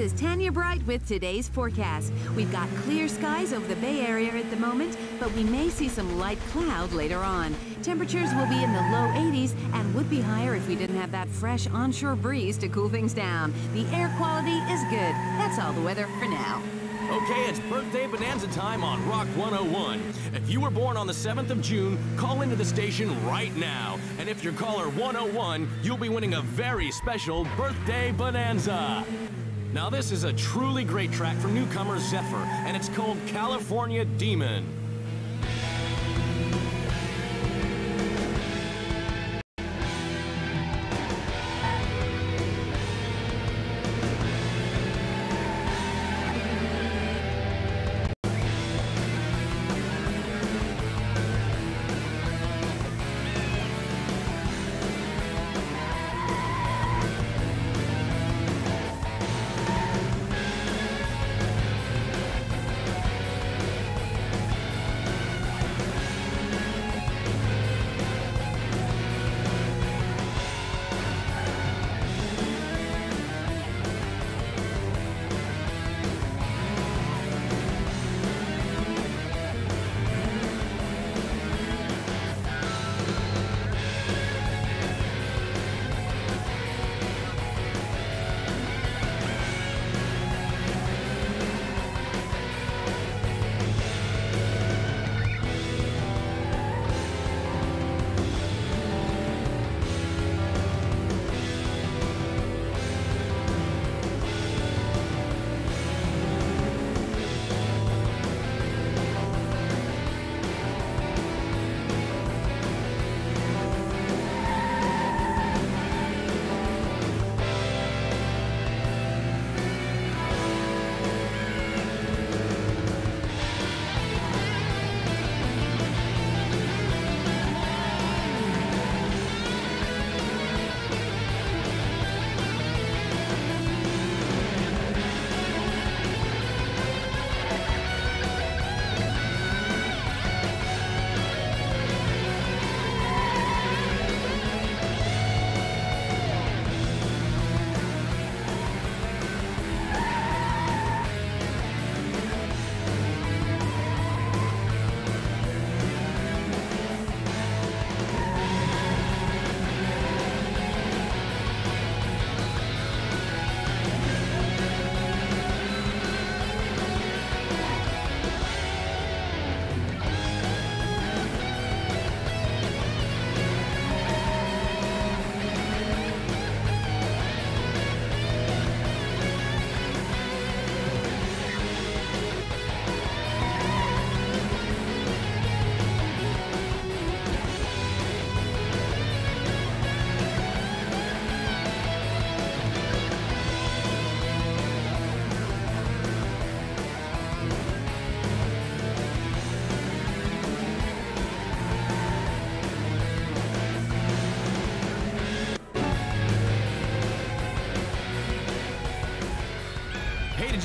is Tanya Bright with today's forecast. We've got clear skies over the Bay Area at the moment, but we may see some light cloud later on. Temperatures will be in the low 80s and would be higher if we didn't have that fresh onshore breeze to cool things down. The air quality is good. That's all the weather for now. Okay, it's birthday bonanza time on Rock 101. If you were born on the 7th of June, call into the station right now. And if you're caller 101, you'll be winning a very special birthday bonanza. Now, this is a truly great track from newcomer Zephyr, and it's called California Demon.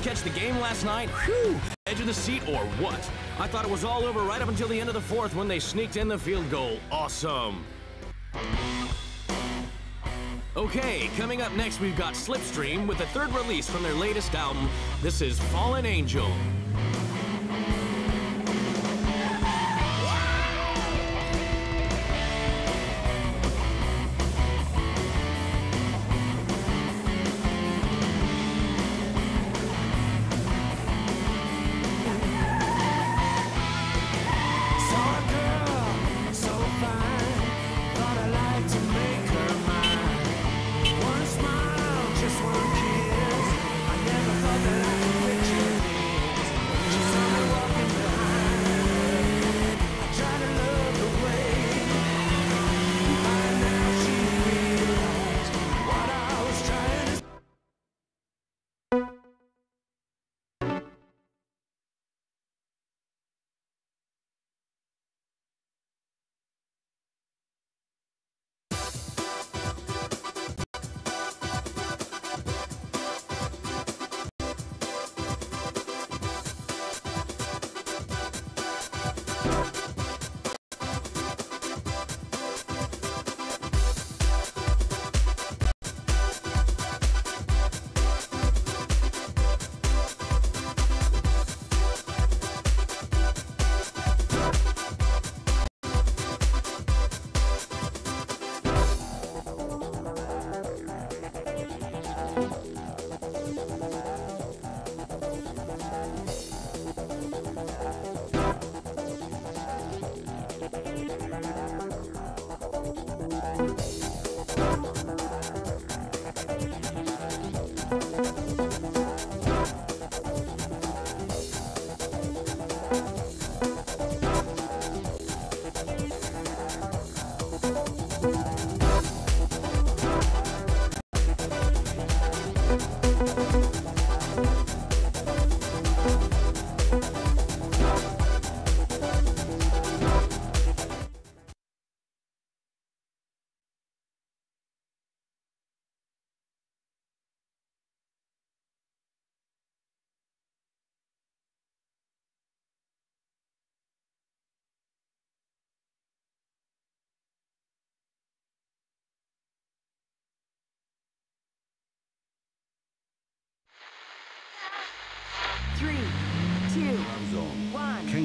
You catch the game last night? Whew! Edge of the seat or what? I thought it was all over right up until the end of the fourth when they sneaked in the field goal. Awesome. Okay, coming up next, we've got Slipstream with the third release from their latest album. This is Fallen Angel.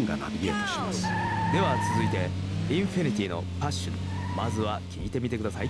がナビゲートします。では続いてインフィニティのパッション。まずは聞いてみてください。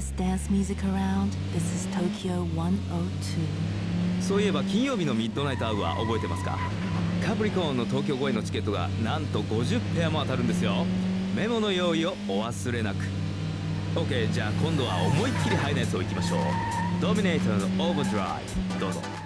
Best dance music around, this is Tokyo 102. そういえば金曜日のミッドナイトアウトは覚えてますか？カプリコーンの東京公演のチケットがなんと50ペアも当たるんですよ。メモの用意をお忘れなく。OK じゃあ今度は思いっきりハイなやつをいきましょう。ドミネーターのオーバードライどうぞ「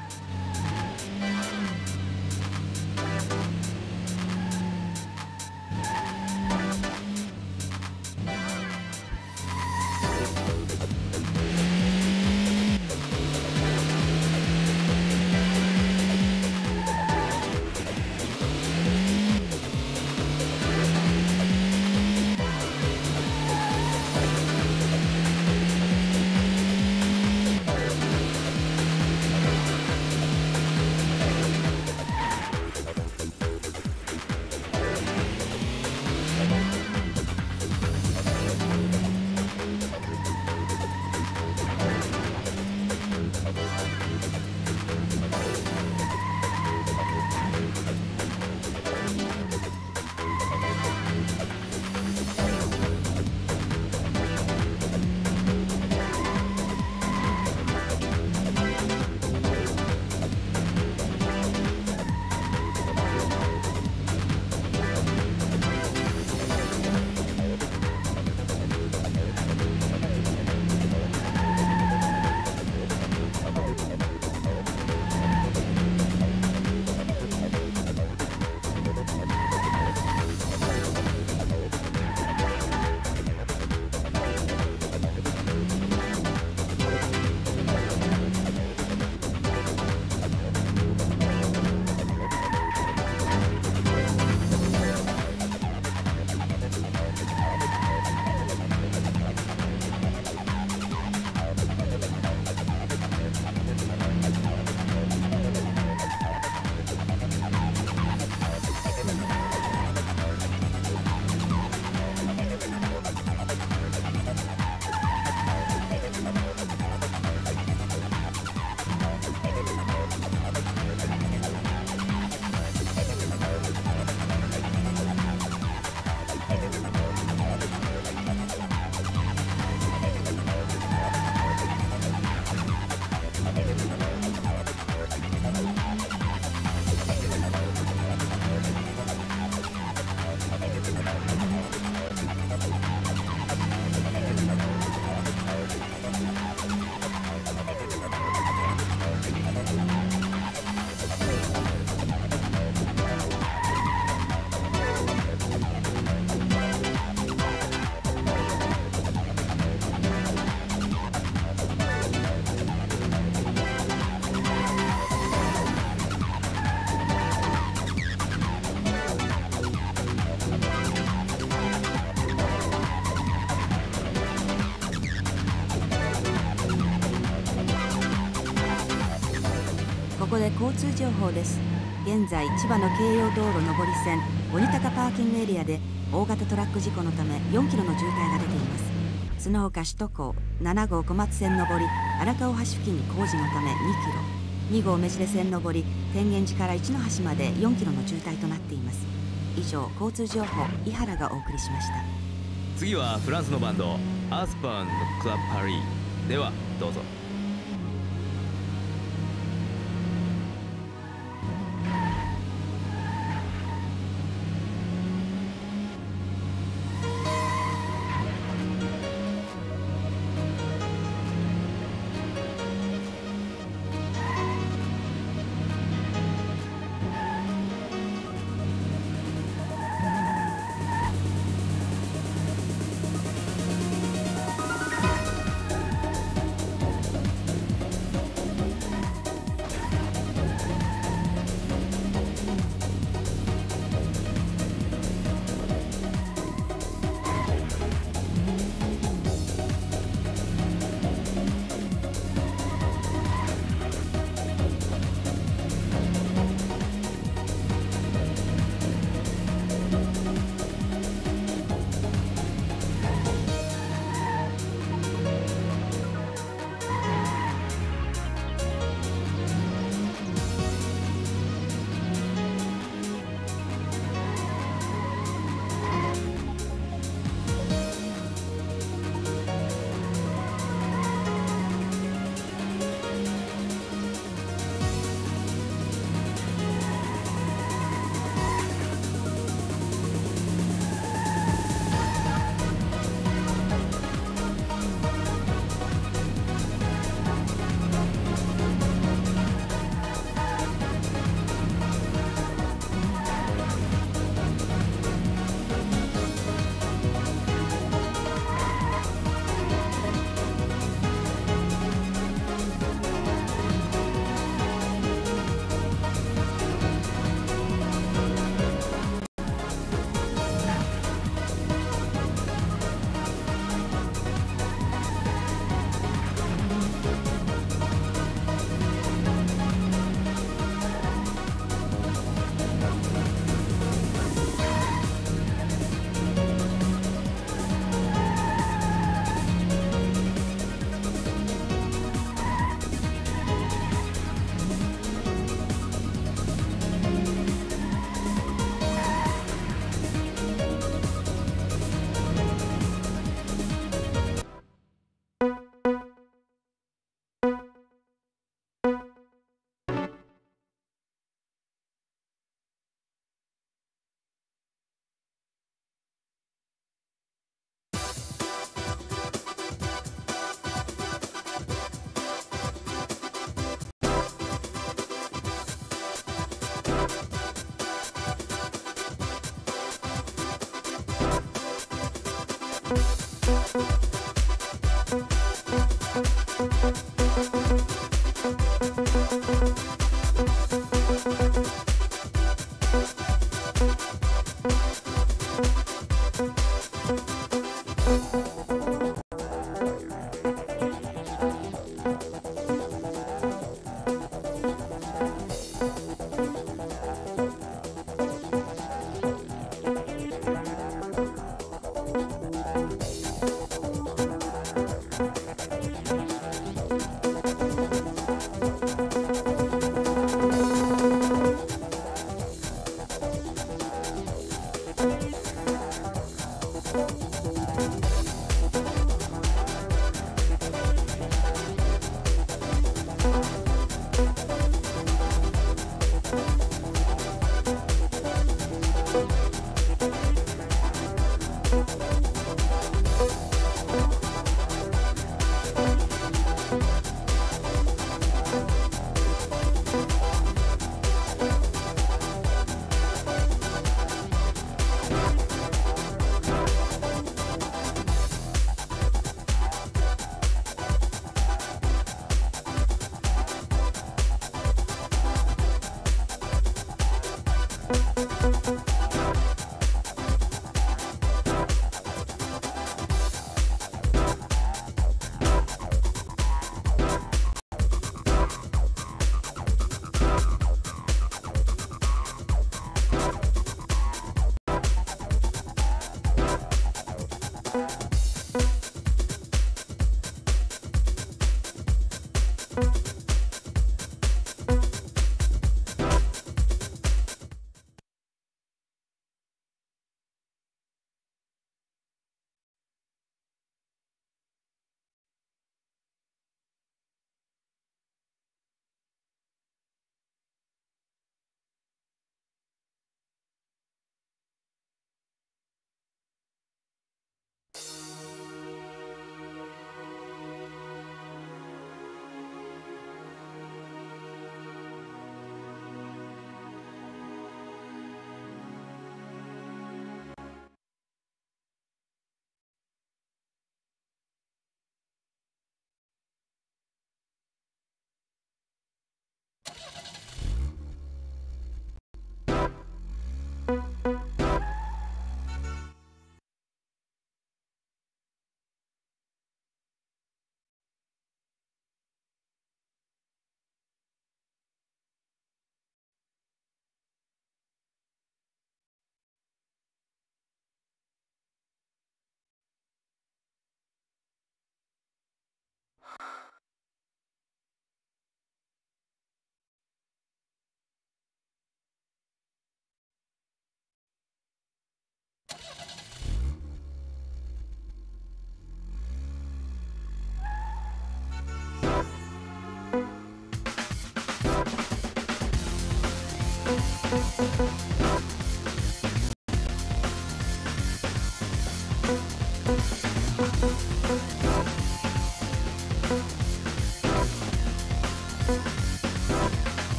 情報です。現在千葉の京葉道路上り線鬼高パーキングエリアで大型トラック事故のため4キロの渋滞が出ています。その他首都高7号小松線上り荒川橋付近に工事のため2キロ。2号目白線上り天元寺から一の橋まで4キロの渋滞となっています。以上交通情報井原がお送りしました。次はフランスのバンドアースパンクラブパリではどうぞ。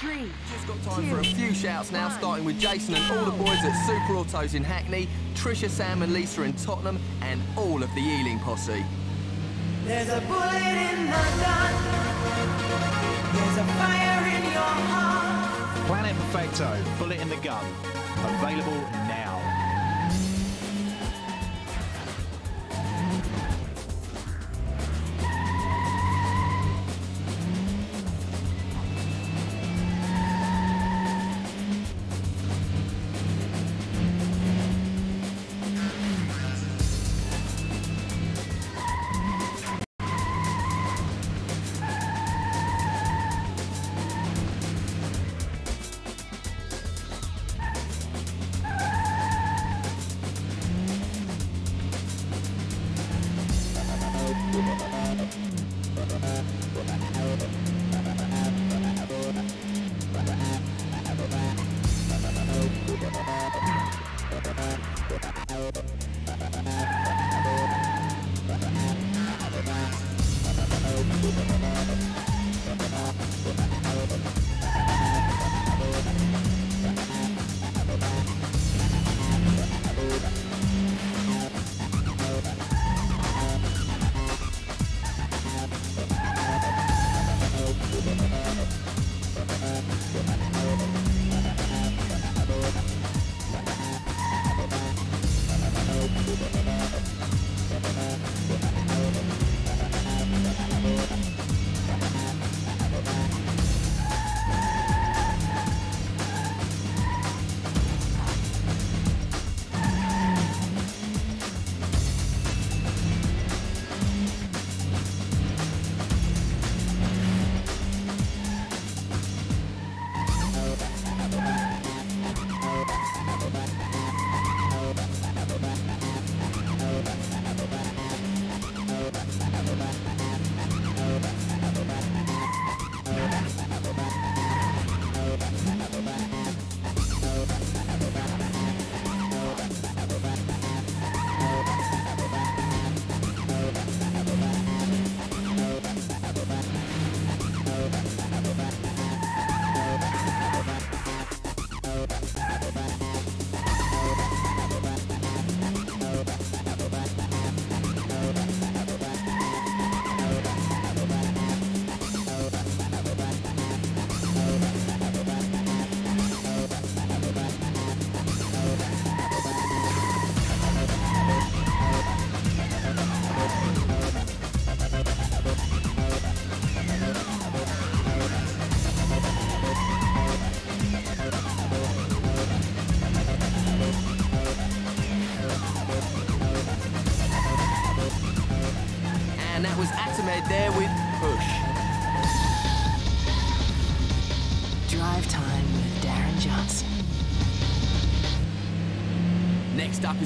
Three. Just got time for a few shouts now, starting with Jason and all the boys at Super Autos in Hackney, Trisha, Sam and Lisa in Tottenham, and all of the Ealing posse. There's a bullet in the gun. There's a fire in your heart. Planet Perfecto, Bullet in the Gun. Available now.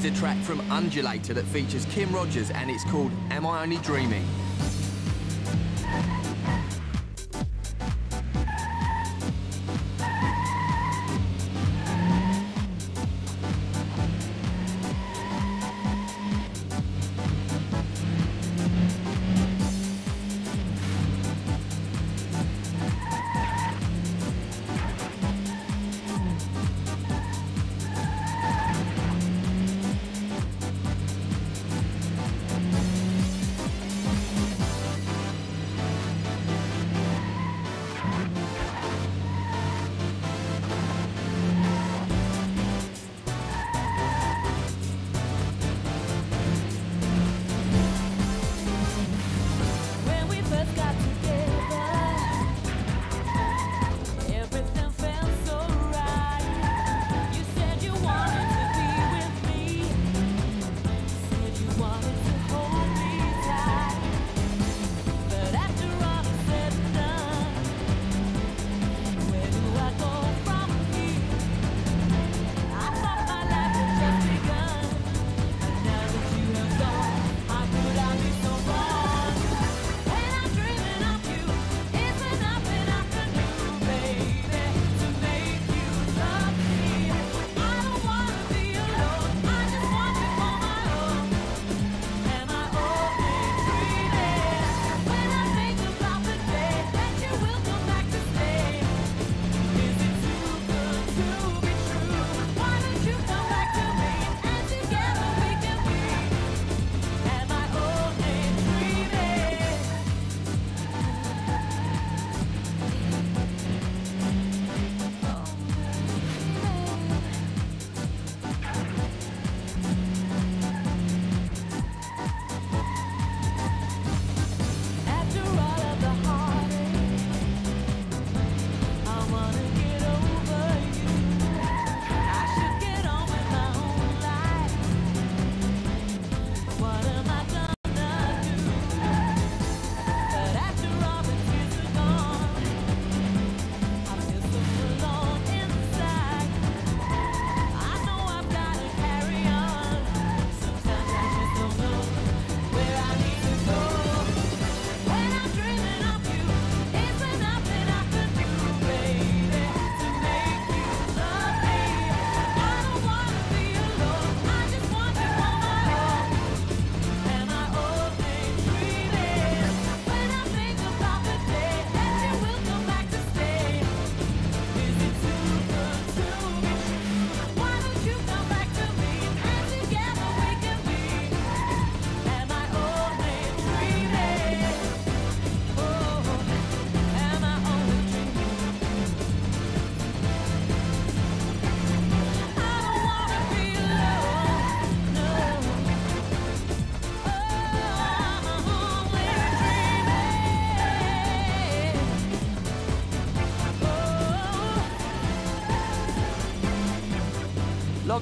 Is a track from Undulator that features Kim Rogers and it's called Am I Only Dreaming?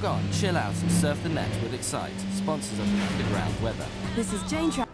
Log on, chill out, and surf the net with Excite, sponsors of the underground weather. This is Jane Tra-